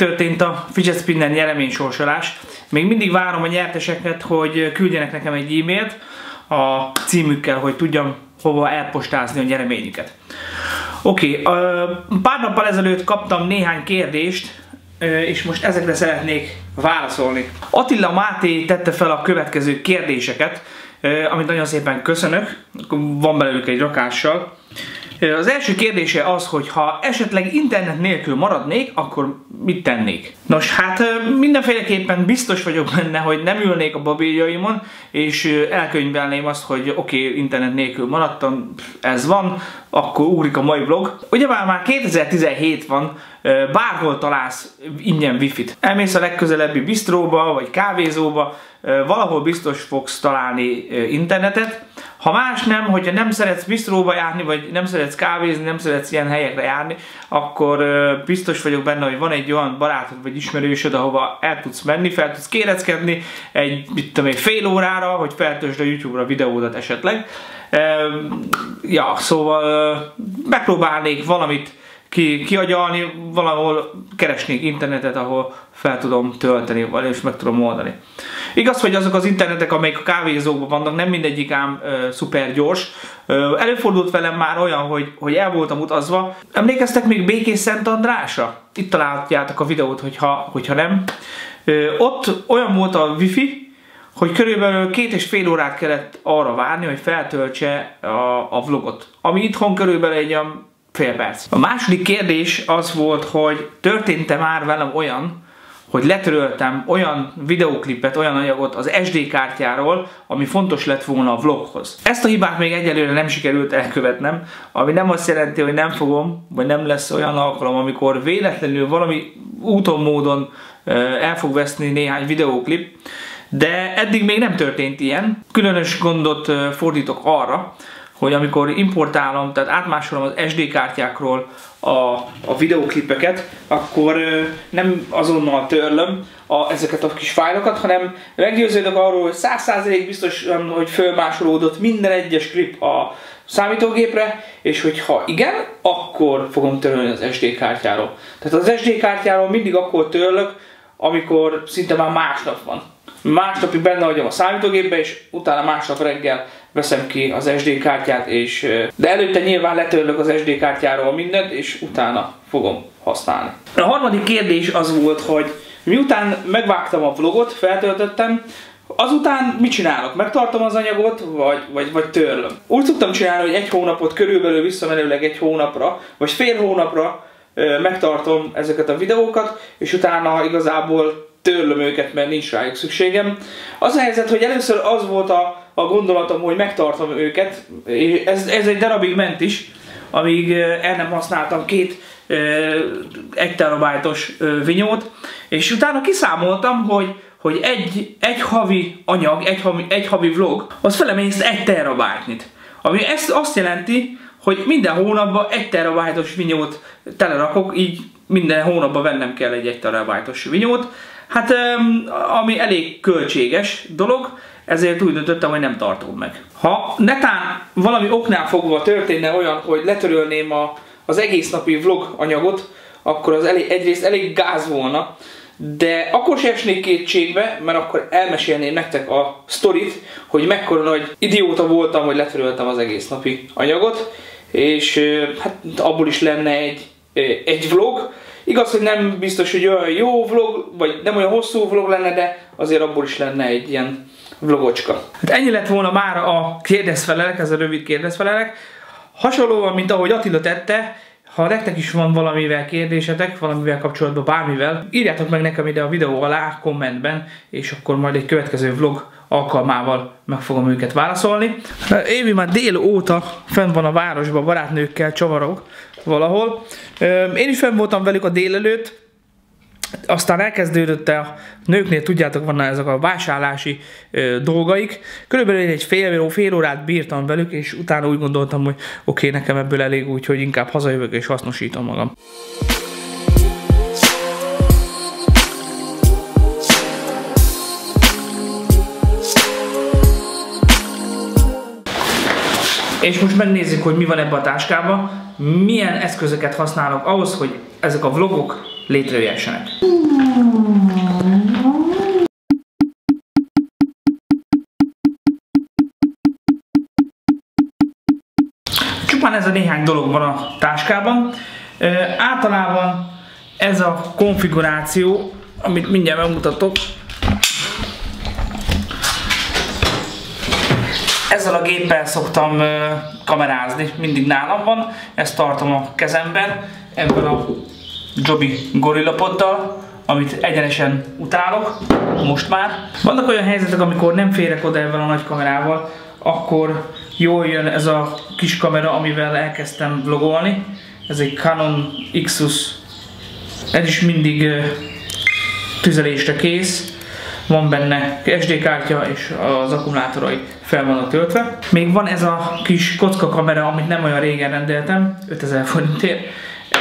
megtörtént a Fidget Spinner nyeremény sorsolás. Még mindig várom a nyerteseket, hogy küldjenek nekem egy e-mailt a címükkel, hogy tudjam hova elpostázni a nyereményüket. Oké, okay, pár nappal ezelőtt kaptam néhány kérdést, és most ezekre szeretnék válaszolni. Attila Máté tette fel a következő kérdéseket, amit nagyon szépen köszönök, van belőlük egy rakással. Az első kérdése az, hogy ha esetleg internet nélkül maradnék, akkor mit tennék? Nos, hát mindenféleképpen biztos vagyok benne, hogy nem ülnék a babiljaimon, és elkönyvelném azt, hogy oké, okay, internet nélkül maradtam, ez van, akkor úrik a mai vlog. Ugye már, már 2017 van, bárhol találsz ingyen wifi-t. Elmész a legközelebbi bistróba, vagy kávézóba, valahol biztos fogsz találni internetet. Ha más nem, hogyha nem szeretsz bistróba járni, vagy nem szeretsz kávézni, nem szeretsz ilyen helyekre járni, akkor biztos vagyok benne, hogy van egy olyan barátod vagy ismerősöd, ahova el tudsz menni, fel tudsz kéreckedni egy, mit tudom, egy fél órára, hogy feltöltsd a YouTube-ra videódat esetleg. Ja, szóval megpróbálnék valamit ki, kiagyalni, valahol keresnék internetet, ahol fel tudom tölteni, és meg tudom oldani. Igaz, hogy azok az internetek, amelyek a kávézókban vannak, nem mindegyik ám ö, szuper gyors. Ö, előfordult velem már olyan, hogy, hogy el voltam utazva. Emlékeztek még Békés Szent Andrásra? Itt találjátok a videót, hogyha, hogyha nem. Ö, ott olyan volt a wifi, hogy körülbelül két és fél órát kellett arra várni, hogy feltöltse a, a vlogot. Ami itthon körülbelül egy olyan fél perc. A második kérdés az volt, hogy történt-e már velem olyan, hogy letöröltem olyan videoklipet, olyan anyagot az SD kártyáról, ami fontos lett volna a vloghoz. Ezt a hibát még egyelőre nem sikerült elkövetnem, ami nem azt jelenti, hogy nem fogom, vagy nem lesz olyan alkalom, amikor véletlenül valami úton, módon el fog veszni néhány videóklip, de eddig még nem történt ilyen. Különös gondot fordítok arra, hogy amikor importálom, tehát átmásolom az SD kártyákról a, a videóklipeket, akkor nem azonnal törlöm a, ezeket a kis fájlokat, hanem meggyőződök arról, hogy 100% biztosan, hogy fölmásolódott minden egyes klip a számítógépre, és hogyha igen, akkor fogom törölni az SD kártyáról. Tehát az SD kártyáról mindig akkor törlök, amikor szinte már másnap van. Másnapig benne vagyok a számítógépbe, és utána másnap reggel veszem ki az SD kártyát, és, de előtte nyilván letörlök az SD kártyáról mindent, és utána fogom használni. A harmadik kérdés az volt, hogy miután megvágtam a vlogot, feltöltöttem, Azután mit csinálok? Megtartom az anyagot, vagy, vagy, vagy törlöm? Úgy szoktam csinálni, hogy egy hónapot körülbelül visszamenőleg egy hónapra, vagy fél hónapra ö, megtartom ezeket a videókat, és utána igazából törlöm őket, mert nincs rájuk szükségem. Az a helyzet, hogy először az volt a, a gondolatom, hogy megtartom őket, ez, ez egy darabig ment is, amíg el nem használtam két egy terabájtos vinyót, és utána kiszámoltam, hogy, hogy egy, egy havi anyag, egy havi, egy havi vlog, az felemészt egy terabájtnyit. Ami ezt azt jelenti, hogy minden hónapban egy terabájtos vinyót telerakok, így minden hónapban vennem kell egy egy terabájtos vinyót, Hát ami elég költséges dolog, ezért úgy döntöttem, hogy nem tartom meg. Ha netán valami oknál fogva történne olyan, hogy letörölném a, az egész napi vlog anyagot, akkor az elég, egyrészt elég gáz volna, de akkor se esnék kétségbe, mert akkor elmesélném nektek a sztorit, hogy mekkora nagy idióta voltam, hogy letöröltem az egész napi anyagot, és hát abból is lenne egy, egy vlog, Igaz, hogy nem biztos, hogy olyan jó vlog, vagy nem olyan hosszú vlog lenne, de azért abból is lenne egy ilyen vlogocska. Hát ennyi lett volna már a kérdezfelelek, ez a rövid kérdezfelelek. Hasonlóan, mint ahogy Attila tette, ha nektek is van valamivel kérdésetek, valamivel kapcsolatban bármivel, írjátok meg nekem ide a videó alá, kommentben, és akkor majd egy következő vlog alkalmával meg fogom őket válaszolni. Évi már dél óta fenn van a városban, barátnőkkel csavarok valahol. Én is fenn voltam velük a délelőtt, aztán elkezdődött a nőknél, tudjátok, vannak ezek a vásárlási ö, dolgaik. Körülbelül egy fél, fél órát bírtam velük, és utána úgy gondoltam, hogy oké, okay, nekem ebből elég úgy, hogy inkább hazajövök és hasznosítom magam. És most megnézzük, hogy mi van ebbe a táskában, milyen eszközöket használok ahhoz, hogy ezek a vlogok létrejöhessenek. Csupán ez a néhány dolog van a táskában. Általában ez a konfiguráció, amit mindjárt megmutatok, ezzel a géppel szoktam kamerázni, mindig nálam van, ezt tartom a kezemben, ebben a Joby Gorilla Poddal, amit egyenesen utálok, most már. Vannak olyan helyzetek, amikor nem férek oda ebben a nagy kamerával, akkor jól jön ez a kis kamera, amivel elkezdtem vlogolni. Ez egy Canon Xus. Ez is mindig tüzelésre kész. Van benne SD kártya és az akkumulátorai fel vannak töltve. Még van ez a kis kocka kamera, amit nem olyan régen rendeltem, 5000 forintért.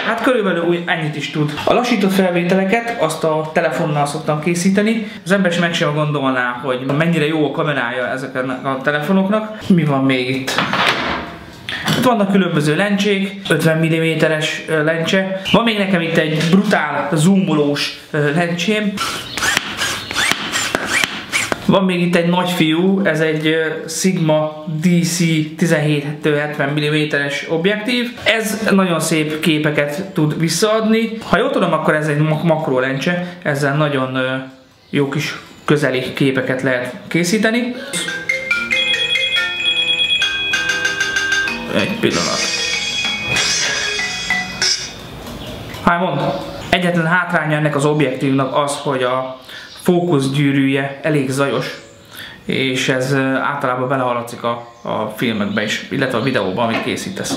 Hát körülbelül úgy ennyit is tud. A lassított felvételeket azt a telefonnal szoktam készíteni. Az ember sem meg sem gondolná, hogy mennyire jó a kamerája ezeknek a telefonoknak. Mi van még itt? Itt vannak különböző lencsék, 50 mm-es lencse. Van még nekem itt egy brutál zoomolós lencsém. Van még itt egy nagy fiú, ez egy Sigma DC 17-70 mm-es objektív. Ez nagyon szép képeket tud visszaadni. Ha jól tudom, akkor ez egy makro lencse, ezzel nagyon jó kis közeli képeket lehet készíteni. Egy pillanat. Hát mond, egyetlen hátránya ennek az objektívnak az, hogy a fókuszgyűrűje elég zajos, és ez általában belehaladszik a, a filmekbe is, illetve a videóban, amit készítesz.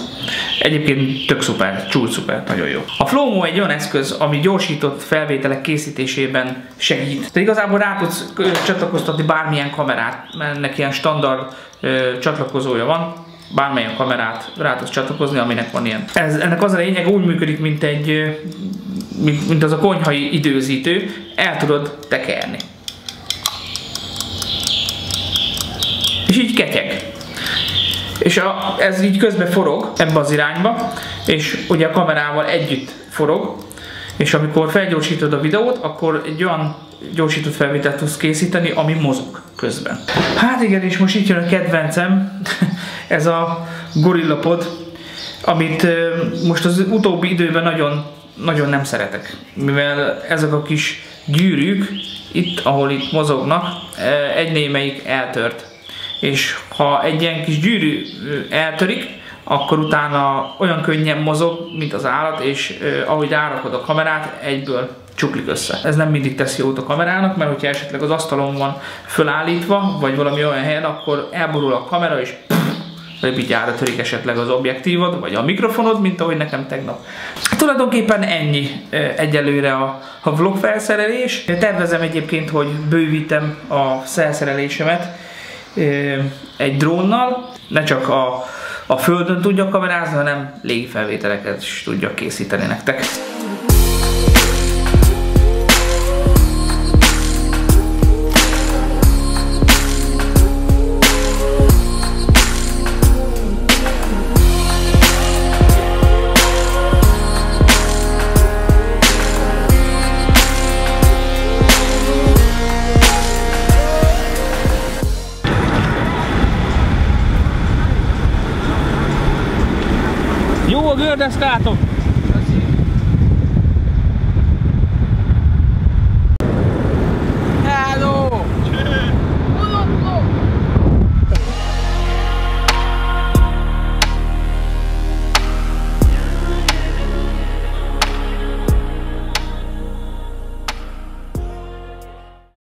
Egyébként tök szuper, csúcs szuper, nagyon jó. A Flowmo egy olyan eszköz, ami gyorsított felvételek készítésében segít. De igazából rá tudsz csatlakoztatni bármilyen kamerát, mert ennek ilyen standard ö, csatlakozója van, bármilyen kamerát rá tudsz csatlakozni, aminek van ilyen. Ez, ennek az a lényeg, úgy működik, mint egy mint, mint az a konyhai időzítő, el tudod tekerni. És így ketyeg. És a, ez így közben forog ebbe az irányba, és ugye a kamerával együtt forog, és amikor felgyorsítod a videót, akkor egy olyan gyorsított felvételt tudsz készíteni, ami mozog közben. Hát igen, és most itt jön a kedvencem, ez a Gorilla Pod, amit most az utóbbi időben nagyon nagyon nem szeretek, mivel ezek a kis gyűrűk, itt, ahol itt mozognak, e, egy némelyik eltört. És ha egy ilyen kis gyűrű eltörik, akkor utána olyan könnyen mozog, mint az állat, és eh, ahogy rárakod a kamerát, egyből csuklik össze. Ez nem mindig teszi jót a kamerának, mert hogyha esetleg az asztalon van fölállítva, vagy valami olyan helyen, akkor elborul a kamera, és rövidjára törik esetleg az objektívod, vagy a mikrofonod, mint ahogy nekem tegnap. Tulajdonképpen ennyi egyelőre a, a vlog felszerelés. Tervezem egyébként, hogy bővítem a felszerelésemet egy drónnal, ne csak a, a földön tudjak kamerázni, hanem légifelvételeket is tudjak készíteni nektek. Jó a gördeszkátok!